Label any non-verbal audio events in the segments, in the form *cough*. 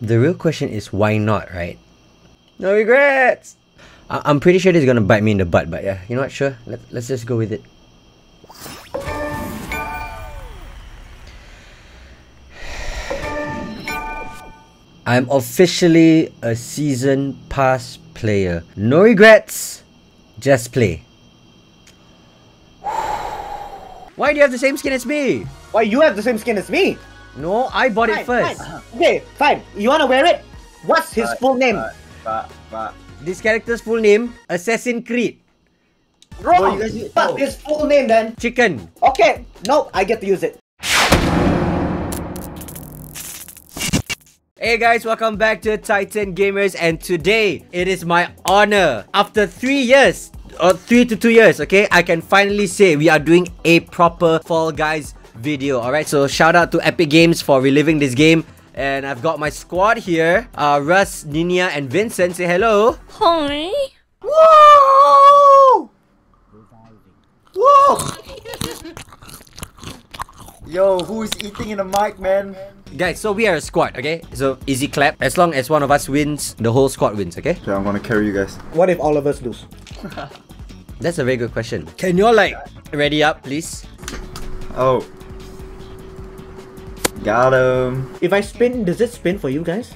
The real question is why not, right? No regrets. I- I'm pretty sure this is gonna bite me in the butt, but yeah, you know what? Sure, let let's just go with it. I'm officially a season pass player. No regrets, just play. Why do you have the same skin as me? Why you have the same skin as me? No, I bought it first. fine. Okay, fine. You wanna wear it? What's his full name? But, but, This character's full name, Assassin Creed. Wrong. Oh, you guys What's oh. his full name then? Chicken. Okay, nope, I get to use it. Hey guys, welcome back to Titan Gamers and today it is my honor after 3 years or 3 to 2 years, okay? I can finally say we are doing a proper Fall Guys video. Alright, so shout out to Epic Games for reliving this game. And I've got my squad here. Uh, Russ, Ninia, and Vincent. Say hello. Hi. Whoa! Whoa! Yo, who's eating in the mic, man? Guys, so we are a squad, okay? So easy clap. As long as one of us wins, the whole squad wins, okay? Okay, I'm gonna carry you guys. What if all of us lose? *laughs* That's a very good question. Can you all like ready up, please? Oh. Got him. If I spin, does it spin for you guys?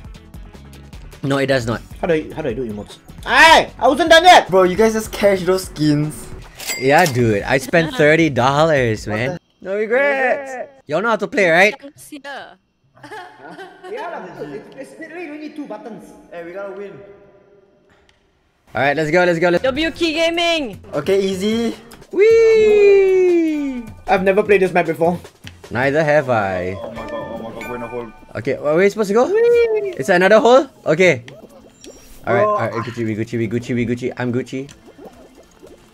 No, it does not. How do I how do I do emotes? Hey, I wasn't done yet. Bro, you guys just cash those skins. Yeah, dude. I spent thirty dollars, man. No regrets. Y'all know how to play, right? Yeah. *laughs* Yeah, it's, it's literally only two buttons. Hey, we gotta win. All right, let's go. Let's go. Let's. WK Gaming. Okay, easy. Wee. I've never played this map before. Neither have I. Oh my god, oh my god, we're in a hole. Okay, where are we supposed to go? It's another hole. Okay. All right, Oh. all right. Gucci, we Gucci, we Gucci, we Gucci. I'm Gucci.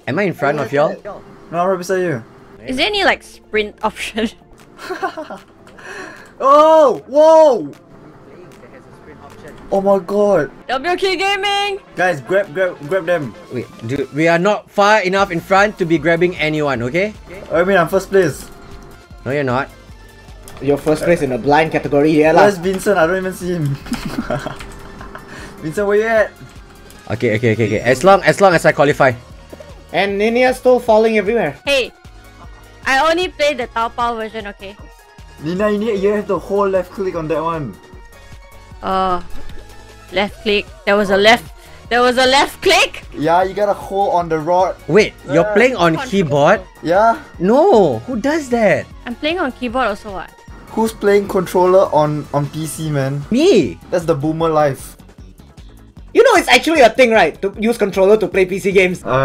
Am I in front of y'all? No, I'm right beside you. Is there any like sprint *laughs* option? *laughs* Oh! Whoa! Oh my god. WK Gaming. Guys, grab, grab, grab them. Wait, dude, we are not far enough in front to be grabbing anyone. Okay? I mean, I'm first place. No, you're not. Your first place in the blind category here lah. Where's Vincent? I don't even see him. *laughs* Vincent, where you at? Okay, okay, okay, okay. As long as long as I qualify. And Ninia's still falling everywhere. Hey, I only play the Taobao version. Okay. Nina, you need you have to hold left click on that one. Uh, left click. There was a left. There was a left click. Yeah, you gotta hold on the rod. Wait, you're playing on keyboard? Yeah. No, who does that? I'm playing on keyboard also. What? Who's playing controller on on PC, man? Me. That's the boomer life. You know it's actually a thing, right? To use controller to play PC games. Uh.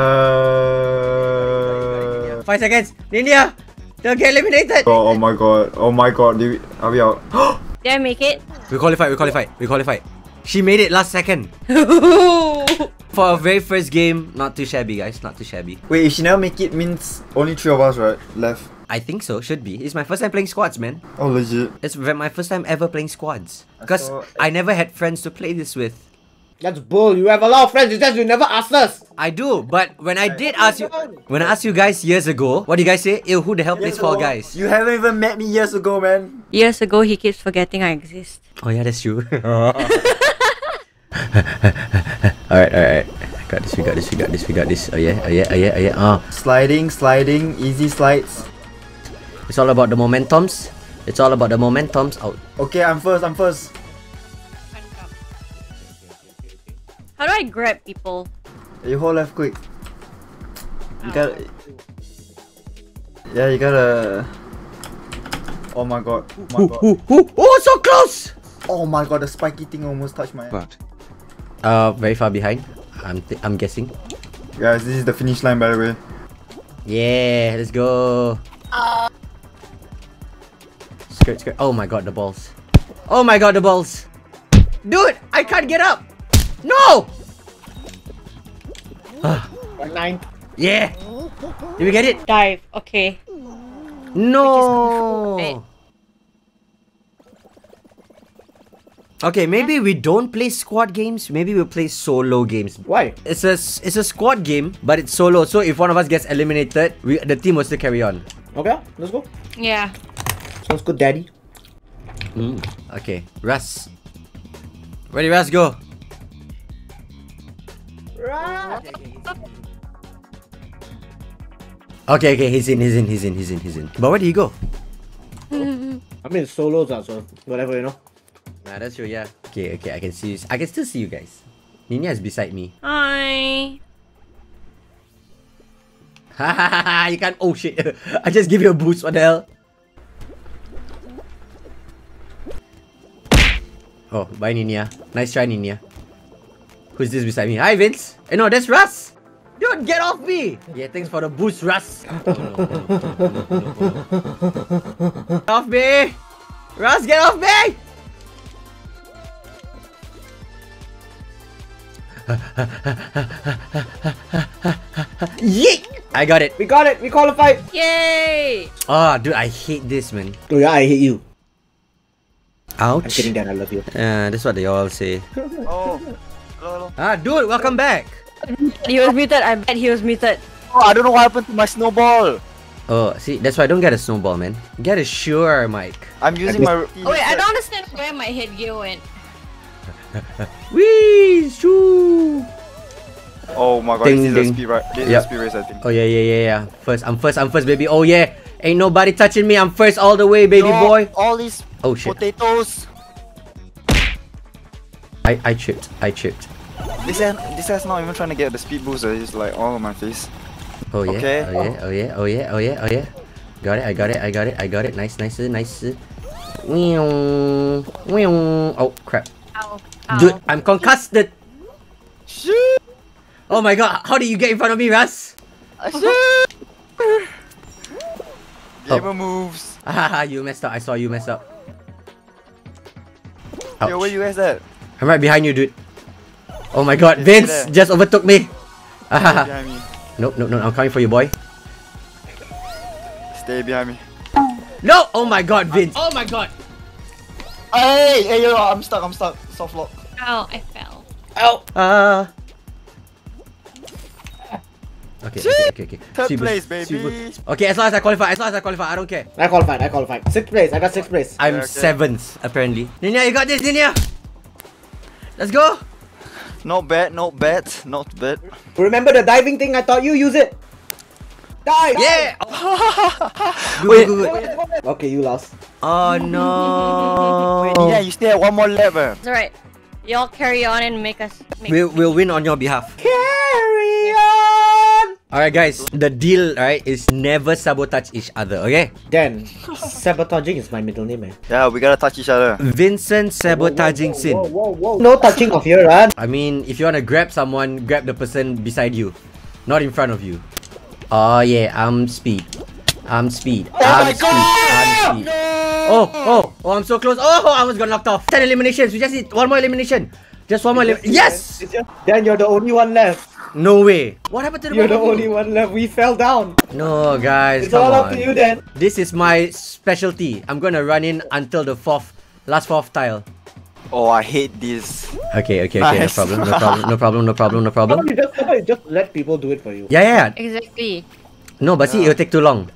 Five seconds. Ninja, don't get eliminated. Oh, oh my god. Oh my god. Do we, are we out? *gasps* Did I make it? We qualified. We qualified. We qualified. She made it last second. *laughs* For our very first game, not too shabby, guys. Not too shabby. Wait, if she never make it, means only three of us, right? Left. I think so. Should be. It's my first time playing squads, man. Oh, legit. It's my first time ever playing squads. Because saw- I never had friends to play this with. That's bull. You have a lot of friends. It's just you never asked us. I do, but when I did ask you, when I asked you guys years ago, what do you guys say? Ew, who the hell plays Fall Guys? You haven't even met me years ago, man. Years ago, he keeps forgetting I exist. Oh yeah, that's true. *laughs* *laughs* alright, alright. Got this, we got this, we got this, we got this. Oh yeah, oh yeah, oh yeah, oh yeah. Oh, Sliding, sliding, easy slides. it's all about the momentums. It's all about the momentums. Out. Okay, I'm first, I'm first. How do I grab people? You hold left quick. You gotta. Yeah, you gotta. Oh my god. Oh my god. Ooh, ooh, oh, so close! Oh my god, the spiky thing almost touched my. Uh, very far behind. I'm, th- I'm guessing. Guys, this is the finish line, by the way. Yeah, let's go. Skirt, skirt. Oh my god, the balls. Oh my god, the balls. Dude, I can't get up. No! Nine. Yeah. Did we get it? Dive. Okay. No. Okay, maybe we don't play squad games. Maybe we'll play solo games. Why? It's a s- it's a squad game, but it's solo. So if one of us gets eliminated, we the team will still carry on. Okay, let's go. Yeah. Sounds good, daddy. Mm. Okay, Russ. Ready, Russ, go. Okay, okay, he's in, he's in, he's in, he's in, he's in. But where did he go? *laughs* I mean, solos are so whatever you know. Nah, that's true, yeah. Okay, okay, I can see you. I can still see you guys. Nina is beside me. Hi. Ha ha ha ha! You can't. Oh shit! *laughs* I just give you a boost. What the hell? Oh, bye Nina. Nice try, Nina. Who's this beside me? Hi, Vince. Eh, no, that's Russ. Dude, get off me! Yeah, thanks for the boost, Russ. *laughs* get off me! Russ, get off me! Yeet! I got it. We got it. We qualified. Yay! Ah, dude, I hate this, man. Oh yeah, I hate you. Ouch. I'm Ouch. kidding, Dan. I love you. Uh, that's what they all say. Oh. Hello, hello. Ah, dude, welcome back. He was muted. I bet he was muted. Oh, I don't know what happened to my snowball. Oh, see, that's why I don't get a snowball, man. Get a sure, Mike. I'm using my. Oh wait, I don't understand where my headgear went. *laughs* Wee, shoo. Oh my god, Ding, this is ding. a speed right. This is Yep. a speed race, I think. Oh yeah, yeah, yeah, yeah. First, I'm first. I'm first, baby. Oh yeah. Ain't nobody touching me. I'm first all the way, baby Yo, boy. All these Oh shit. potatoes. I I tripped. I tripped. This guy, this guy's not even trying to get the speed booster. He's like all on my face. Oh yeah. Okay. Oh yeah. Oh yeah. Oh yeah. Oh yeah. Oh yeah. Got it. I got it. I got it. I got it. Nice. Nice. Nice. Meow. Meow. Oh crap. Ow. Ow. Dude, I'm concussed. Shit. Oh my god. How did you get in front of me, Russ? Gamer moves. Ah, you messed up. I saw you mess up. Yo, where Ouch. you guys at? I'm right behind you, dude. Oh my god, Vince just overtook me. Ah, Behind me. nope, nope, nope. I'm coming for you, boy. Stay behind me. No! Oh my god, Vince. Oh my god. Hey, hey, yo, I'm stuck. I'm stuck. Soft lock. Ow! I fell. Ah. Okay, okay, okay, okay. Third Sweet place, baby. sweet. Okay, as long as I qualify, as long as I qualify, I don't care. I qualified. I qualified. Sixth place. I got sixth place. I'm okay. seventh, apparently. Ninia, you got this, Ninia. Let's go. Not bad. Not bad. Not bad. Remember the diving thing? I thought you use it. Dive. Yeah. Good, *laughs* Wait. good, good, good. Okay, you lost. Oh no. Wait, yeah, you still have one more lap. Eh? It's alright. Y'all carry on and make us. Make We'll, we'll win on your behalf. Carry on. Alright, guys. The deal, right, is never sabotage each other, okay? Then sabotaging is my middle name, man. Yeah, we gotta touch each other. Vincent sabotaging sin. Whoa, whoa, whoa. No touching of your run. I mean, if you want to grab someone, grab the person beside you, not in front of you. Oh yeah, I'm speed. I'm speed. Oh I'm my speed. I'm speed. Oh, oh, oh, I'm so close. Oh, oh I was got knocked off. 10 eliminations. We just need one more elimination. Just one more elimination. Yes! It's just- Dan, you're the only one left. No way. What happened to the You're the only you? one left. We fell down. No, guys, It's come all on. up to you, Dan. This is my specialty. I'm gonna run in until the fourth, last fourth tile. Oh, I hate this. Okay, okay, okay. Nice. No problem, no problem, no problem, no problem, no problem. about you just, how just let people do it for you? Yeah, yeah, yeah. Exactly. No, but see, Yeah. it'll take too long.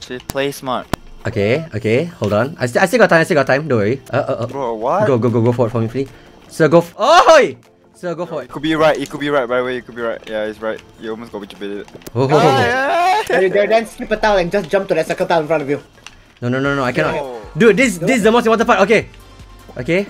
Shit, play smart. Okay, okay, hold on. I, st- I still got time, I still got time. Don't worry. Uh, uh, uh. Bro, what? Go, go, go, go for it for me, please. Sir, go. F- oh, hey! Sir, go for it. It could be right. It could be right. By the way, it could be right. Yeah, it's right. You almost got what you baited. Oh, oh, oh, oh. Then, then, then skip a tile and just jump to that second tile in front of you. No, no, no, no, I cannot. No. Dude, this, this is the most important part. Okay. Okay.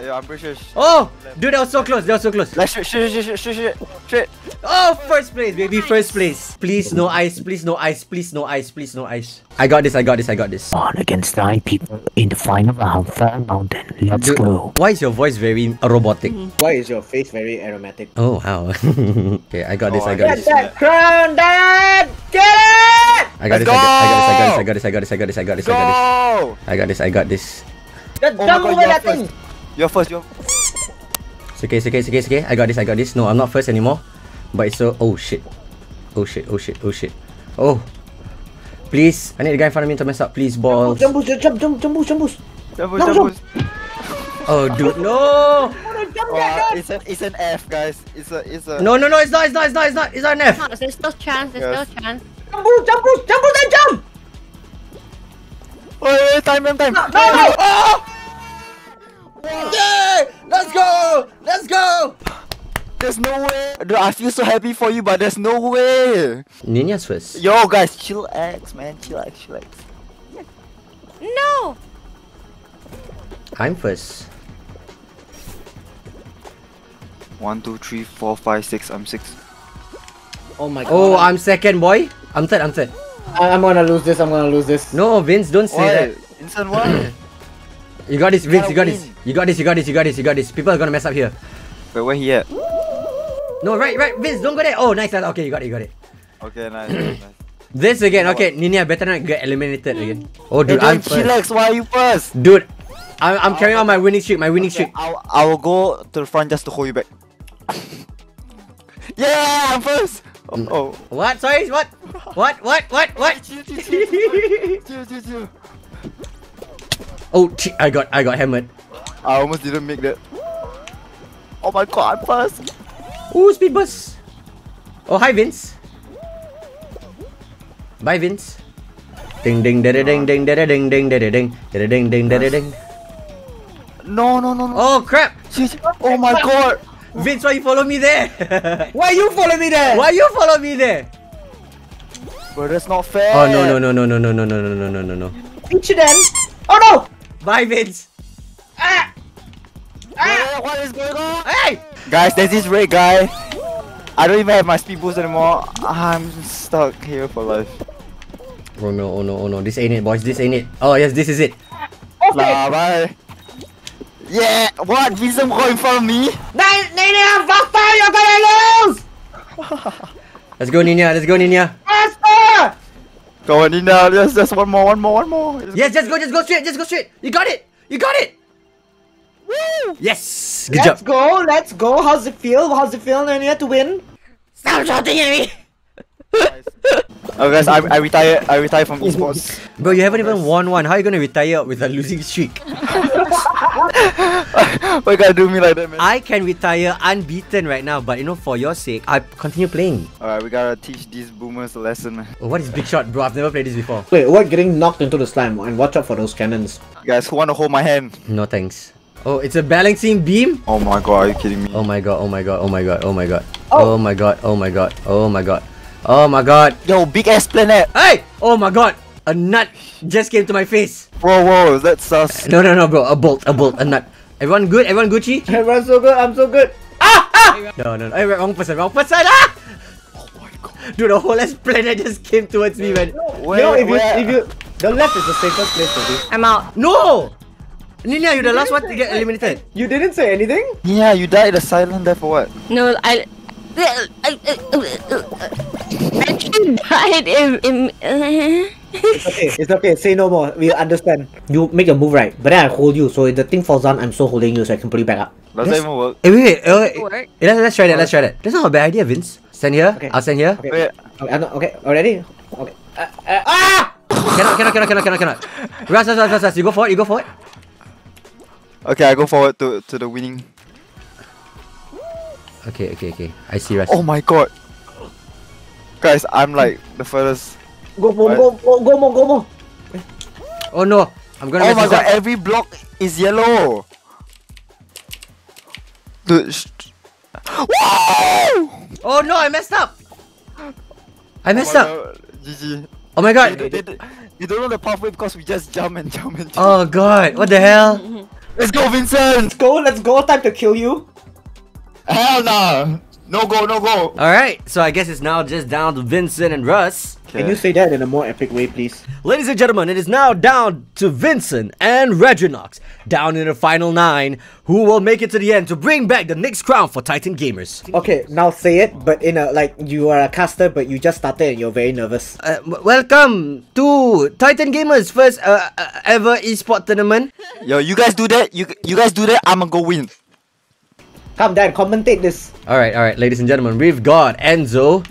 Yeah, I'm pretty sure. Oh! Dude, that was so close. That was so close. Like, shit, shit, shit, shit, shit, shit, shit. Oh, first place, baby. First place. Please, no ice. Please, no ice. Please, no ice. Please, no ice. I got this. I got this. I got this. on against nine people in the final round, Fall Mountain. Let's Dude, go. why is your voice very robotic? Why is your face very aromatic? Oh, wow. okay, I got this. Oh, I I got got this. this. that crown, Dad! Get it! I got this. Let's I got this. I got this. I got this. I got this. I got this. I got this. Go! I got this. I got this. Just Oh my jump God, over that first. thing! You're first. You're. It's okay. It's okay. It's okay. It's okay. I got this. I got this. No, I'm not first anymore. But it's so. Oh shit. Oh shit. Oh shit. Oh shit. Oh. Please. I need the guy in front of me to mess up. Please, balls. Jump, boost, jump, jump, jump, jump. Jump, jump, jump. jump. Oh, dude. No. Oh, it's an it's an F, guys. It's a it's a. No, no, no. It's not. It's not. It's not. It's not. It's not an F. No, there's still chance. There's Yes. still chance. Jump, boost, jump, boost, jump, boost, jump! Wait, wait, time, time, time. No, no! Oh! Yay! Let's go! Let's go! There's no way! I feel so happy for you, but there's no way! Ninja Swiss. Yo, guys, chill X, man. Chill X, chill X. No! I'm first. One, two, three, four, five, six. I'm six. Oh my god. Oh, I'm second, boy. I'm third, I'm third. I am gonna lose this, I'm gonna lose this. No, Vince, don't say Why? that. Vincent. *clears throat* You got this, Vince. gotta You got this. You got this. You got this. You got this. You got this. People are gonna mess up here. Wait, where he at? No, right, right, Vince. Don't go there. Oh, nice. nice. Okay, you got it. You got it. Okay, nice, nice, nice. This again. know Okay, Ninia better not get eliminated again. Oh, Hey, dude, I'm dude, first. chillax, why are you first? Dude, I'm, I'm carrying on my winning streak. My winning streak. I'll, I will go to the front just to hold you back. *laughs* yeah, I'm first. Oh, oh. What? Sorry. What? What? What? What? What? *laughs* Chill, chill, chill, chill, chill, chill. Oh, I got, I got hammered. I almost didn't make that. Oh my god, I'm first. Ooh, speed bus. Oh, hi, Vince. Bye, Vince. Ding ding da ding ding da ding ding da ding da ding ding da ding. No, no, no, no. Oh crap! Oh my god. Vince, why you follow me there? Why you follow me there? why you follow me there? Bro, that's not fair. Oh no no no no no no no no no no no no you then. Oh no! Bye, Vince. Ah! Bro, what is going on? Hey! Guys, there's this red guy. I don't even have my speed boost anymore. I'm stuck here for life. Oh no, oh no, oh no. This ain't it, boys. This ain't it. Oh yes, this is it. Okay. Lah, bye. Yeah, what? Vincent go in front of me? Nine, nine, faster! You're gonna lose! Let's go, Nina. Let's go, Nina. Faster! Go on, Nina. Yes, just one more, one more, one more. Just- Yes, just go, just go straight, just go straight. You got it. You got it. Woo! Yes. Good let's job. go, let's go. How's it feel? How's it feel, Ninia, to win? Stop shouting at me. *laughs* Oh, guys, I, I retire. I retire from *laughs* esports. Bro, you haven't even won one. How are you gonna retire with a losing streak? *laughs* *laughs* Why you gotta do me like that, man? I can retire unbeaten right now, but you know, for your sake, I continue playing. Alright, we gotta teach these boomers a lesson, man. Oh, what is Big Shot, bro? I've never played this before. Wait, what? Getting knocked into the slime and watch out for those cannons. Guys, who wanna hold my hand? No thanks. Oh, it's a balancing beam. Oh my god, are you kidding me? Oh my god. Oh my god. Oh my god. Oh my god. Oh. Oh my god. Oh my god. Oh my god. Oh my god. Yo, big ass planet! Hey! Oh my god. A nut just came to my face. Whoa, whoa, that's sus. No, no, no, bro. A bolt. A bolt. A nut. Everyone good? Everyone Gucci? Everyone's so good, I'm so good. Ah! No, no, no. Hey, wrong person. Wrong person. Ah! Oh my god. Dude, the whole ass planet just came towards me, man. Where, you know, if you, if you, the left is the safest place to be. I'm out. No! Nina, you're the last one to get eliminated. You didn't say anything? Yeah, you died a silent death for what? No, I. I I actually died in. in It's okay, it's okay, say no more. We understand. You make a move right, but then I hold you, so if the thing falls down, I'm still holding you so I can pull you back up. Does that even work? Hey, wait, wait. Uh, wait. Work. Let's, let's try that. Let's try that. That's not a bad idea, Vince. Stand here. Okay. I'll stand here. Okay. Wait, Okay, I'm not- okay, already? Okay. Uh, uh, ah! Cannot, cannot, cannot, cannot, cannot, cannot. Russ, Russ, Russ, Russ, Russ. You go forward. You go forward. okay, I go forward to, to the winning. Okay, okay, okay. I see Russ. Oh my god. Guys, I'm like the furthest. Go more, What? go, go, go more, go more. Oh no. I'm gonna Oh mess my this god, up. every block is yellow. Dude, sh- Oh no, I messed up. I messed oh up. my God, GG. Oh my god. they, they, you don't know the pathway because we just jump and jump and jump. Oh god. What the hell? Let's go, Vincent! Let's go, let's go, time to kill you. Hell no! No go, no go! Alright, so I guess it's now just down to Vincent and Russ. Can you say that in a more epic way, please? Ladies and gentlemen, it is now down to Vincent and Redrinox, down in the final nine, who will make it to the end to bring back the next crown for Titan Gamers. Okay, now say it, but in a, like, you are a caster, but you just started and you're very nervous. Uh, w- welcome to Titan Gamers' first uh, uh, ever esport tournament. Yo, you guys do that, you you guys do that, I'ma go win. Come, Dad, commentate this. Alright, alright, ladies and gentlemen, we've got Enzo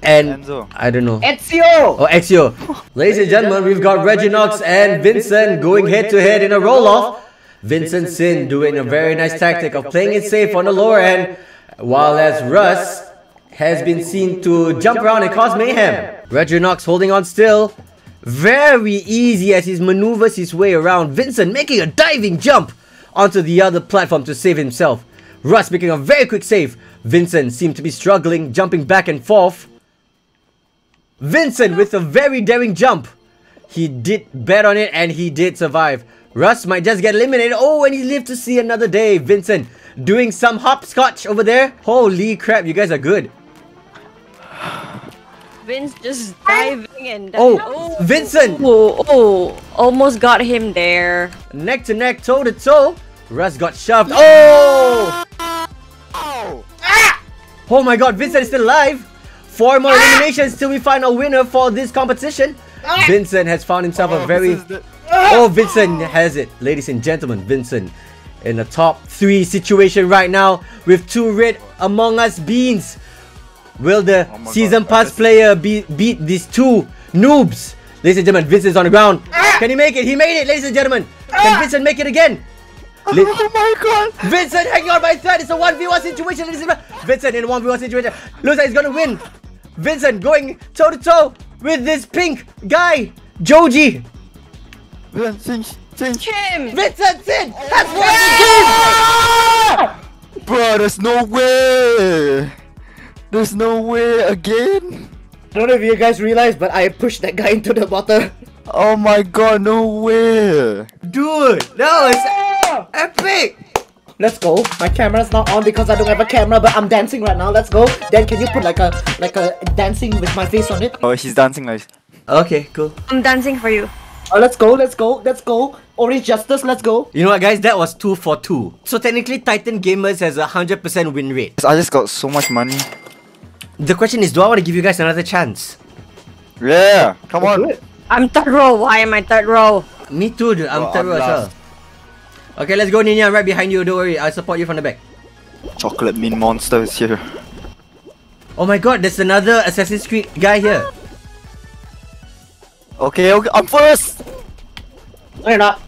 and Enzo. I don't know. Ezio! Oh, Exio. *laughs* Ladies and gentlemen, we've got Redrinox and Vincent going head to head in a roll off. Vincent Sin doing a very nice tactic of playing it safe on the lower end, while as Russ has been seen to jump around and cause mayhem. Redrinox holding on still. Very easy as he maneuvers his way around. Vincent making a diving jump onto the other platform to save himself. Russ making a very quick save, Vincent seemed to be struggling, jumping back and forth. Vincent with a very daring jump. He did bet on it and he did survive. Russ might just get eliminated. Oh, and he lived to see another day. Vincent doing some hopscotch over there. Holy crap, you guys are good. Vince just diving and oh, oh, Vincent! Oh, oh, almost got him there. Neck to neck, toe to toe. Russ got shoved. Oh! Oh my god, Vincent is still alive. Four more ah! eliminations till we find a winner for this competition. Ah! Vincent has found himself a very. Oh, Vincent has it. Ladies and gentlemen, Vincent in the top three situation right now with two red Among Us beans. Will the Oh season God, pass player be, beat these two noobs? Ladies and gentlemen, Vincent's on the ground. Ah! Can he make it? He made it, ladies and gentlemen. Can Vincent make it again? Li- Oh my god! Vincent hanging on by thread. It's a 1v1 situation. ladies and gentlemen. Vincent in a 1v1 situation. Looks like he's gonna win. Vincent going toe to toe with this pink guy, Joji. Vincent, change, change. Vincent in has won the game. Bro, there's no way! There's no way again! I don't know if you guys realize, but I pushed that guy into the water. Oh my god, no way! Dude, that was epic. Let's go. My camera's not on because I don't have a camera, but I'm dancing right now. Let's go. Then can you put like a like a dancing with my face on it? Oh, he's dancing like. Okay, cool. I'm dancing for you. Oh, let's go. Let's go. Let's go. Orange Justice. Let's go. You know what, guys? That was two for two. So technically, Titan Gamers has a hundred percent win rate. I just got so much money. The question is, do I want to give you guys another chance? Yeah, come Do on. I'm third row. Why am I third row? Me too, dude. I'm Oh, third I'm row as well. Last. Okay, let's go, Nina. I'm right behind you. Don't worry. I'll support you from the back. Chocolate mean monster is here. Oh my god, there's another Assassin's Creed guy here. Okay, okay, I'm first! No, you're not.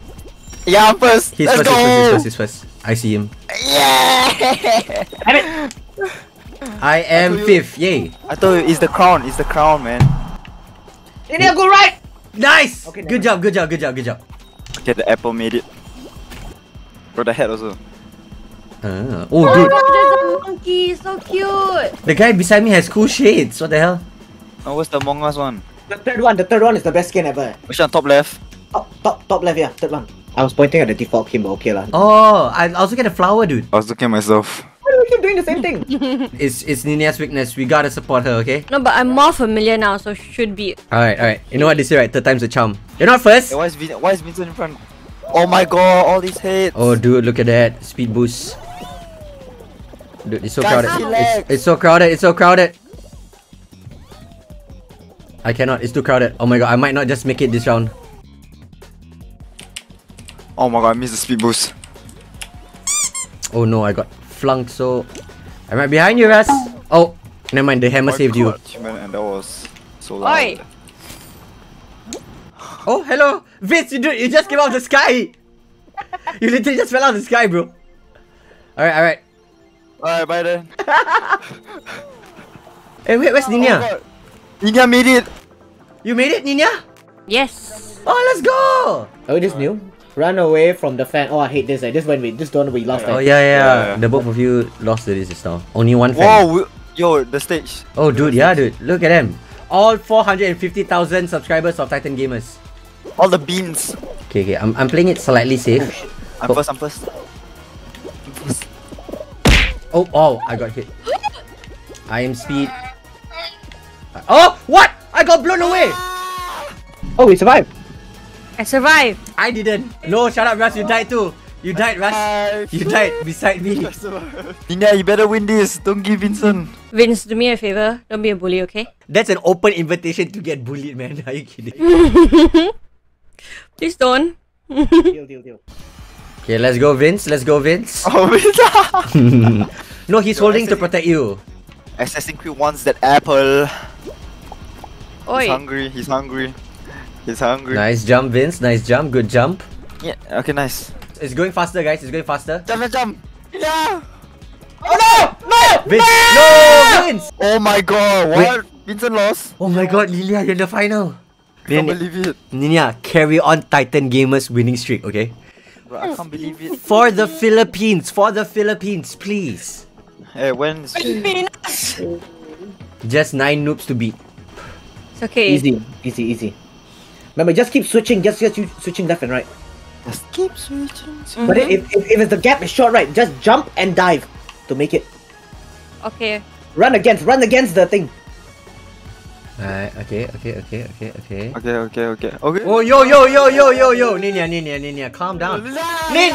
Yeah, I'm first! He's Let's first, go! he's first, he's first, he's first. I see him. Yeah! I am told you- fifth. Yay. I thought it's the crown, it's the crown, man. India, go right. Nice! Okay, good job, good job, good job, good job. Okay, the apple made it. Bro, the head also. Ah. Oh, dude. There's a monkey. So cute. The guy beside me has cool shades. What the hell? Oh, what's the Among Us one? The third one. The third one is the best skin ever. Which one, top left? Top, top, top left. Yeah, third one. I was pointing at the default skin, but okay lah. Oh, I, I also get a flower, dude. I was looking at myself. Why do we keep doing the same thing? *laughs* It's it's Ninia's weakness. We gotta support her, okay? No, but I'm more familiar now, so should be. Alright, alright. You know what they say, right? Third time's a charm. You're not first. Hey, why is, Vin- why is Vincent in front? Oh my god, all these hits! Oh, dude, look at that. Speed boost. Dude, it's so Guys, crowded. It's, it's so crowded. It's so crowded. I cannot. It's too crowded. Oh my god, I might not just make it this round. Oh my god, I missed the speed boost. Oh no, I got flunked so... I'm right behind you, Russ. Oh, never mind. The hammer My saved you. god, man, and that was so loud. Oi. Oh, hello. Vince, you, dude, you just came out of the sky. You literally just fell out of the sky, bro. Alright, alright. Alright, bye then. *laughs* Hey, wait, where's Oh Nina? god. Nina made it! you made it, Nina? Yes. Oh, let's go! Are we just new? Run away from the fan. Oh, I hate this. I just went with this the one we lost. Oh yeah, yeah, Yeah, yeah. The both of you lost to this just now. Only one fan. Whoa, we- yo, the stage. Oh dude, yeah dude. Look at them. All 450,000 subscribers of Titan Gamers. All the beans. Okay, okay. I'm, I'm playing it slightly safe. Oh, I'm Oh. first, I'm first. I'm first. Oh, oh, I got hit. I am speed. Oh, what? I got blown away. Oh, we survived. I survived. I didn't. No, shut up, Russ. You died too. You died, Russ. You died beside me. *laughs* Nina, you better win this. Don't give Vincent. Vince, do me a favor. Don't be a bully, okay? That's an open invitation to get bullied, man. *laughs* Are you kidding? *laughs* Please don't. deal, deal, deal. Okay, let's go, Vince. Let's go, Vince. *laughs* Oh, Vincent. *laughs* no, he's Yo, holding to protect you. Assassin's Creed wants that apple. He's hungry. He's hungry. He's hungry. Nice jump, Vince. Nice jump. Good jump. Yeah. Okay. Nice. It's going faster, guys. It's going faster. Jump! Jump! Jump! Yeah. Oh, Vince. No, no! Vince. Oh my god! What? Vincent lost. Oh my god, Lilia, you're in the final. I can't believe it. Nina, carry on Titan Gamers winning streak, okay? Bro, I can't believe it. For the Philippines, for the Philippines, please. Hey, when is Just nine noobs to beat. It's okay. Easy, easy, easy. Remember, just keep switching, just just you switching left and right. Just keep switching. But if, if, if the gap is short, right, just jump and dive to make it. Okay. Run against, run against the thing. Alright, okay, okay, okay, okay, okay. Okay, okay, okay, okay. Oh, yo, yo, yo, yo, yo, yo, Ninia, Ninia, Ninia, calm down. Nin!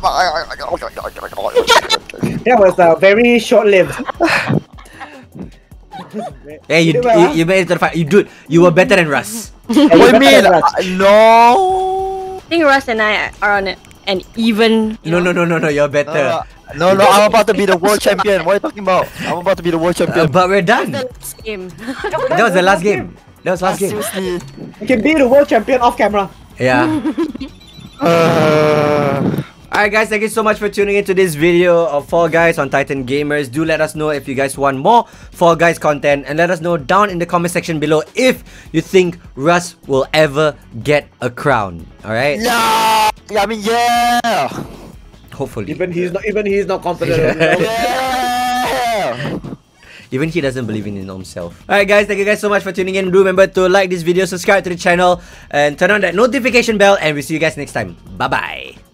*laughs* That was uh, very short-lived. *laughs* Hey, you, you, well, you made it to the fight. You dude, you were better than Russ. *laughs* What do you mean? Uh, no. I think Russ and I are on an even. No, no, no, no, no, you're better. Uh, no, no, I'm about to be the world champion. What are you talking about? I'm about to be the world Uh, champion. but we're done. The last game. That was the last game. That was last game. Seriously. You can be the world champion off camera. Yeah. *laughs* Uh, Alright guys, thank you so much for tuning into this video of Fall Guys on Titan Gamers. Do let us know if you guys want more Fall Guys content and let us know down in the comment section below if you think Russ will ever get a crown. Alright? yeah. Yeah, I mean, yeah. Hopefully. Even he's not. Even he's not confident. Yeah. Even he doesn't believe in himself. Alright guys, thank you guys so much for tuning in. Do remember to like this video, subscribe to the channel, and turn on that notification bell, and we'll see you guys next time. Bye-bye.